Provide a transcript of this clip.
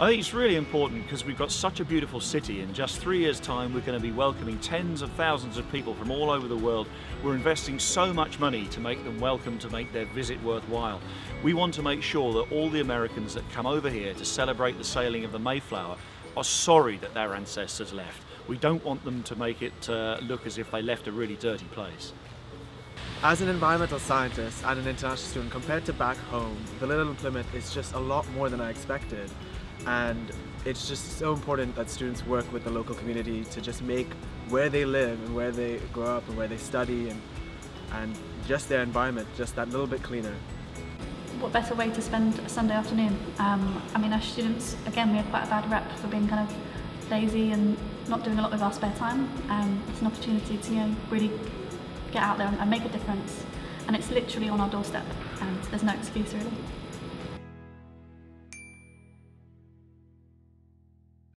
I think it's really important because we've got such a beautiful city. In just three years' time, we're going to be welcoming tens of thousands of people from all over the world. We're investing so much money to make them welcome, to make their visit worthwhile. We want to make sure that all the Americans that come over here to celebrate the sailing of the Mayflower are sorry that their ancestors left. We don't want them to make it uh, look as if they left a really dirty place. As an environmental scientist and an international student, compared to back home, the Little Plymouth is just a lot more than I expected and it's just so important that students work with the local community to just make where they live and where they grow up and where they study and, and just their environment just that little bit cleaner. What better way to spend a Sunday afternoon? Um, I mean, as students, again, we have quite a bad rep for being kind of lazy and not doing a lot with our spare time. Um, it's an opportunity to you know, really get out there and make a difference. And it's literally on our doorstep, and there's no excuse really.